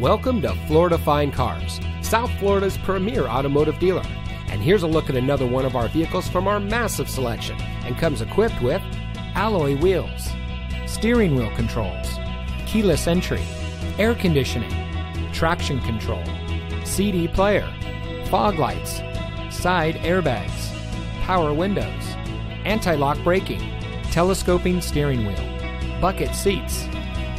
Welcome to Florida Fine Cars, South Florida's premier automotive dealer. And here's a look at another one of our vehicles from our massive selection and comes equipped with alloy wheels, steering wheel controls, keyless entry, air conditioning, traction control, CD player, fog lights, side airbags, power windows, anti lock braking, telescoping steering wheel, bucket seats,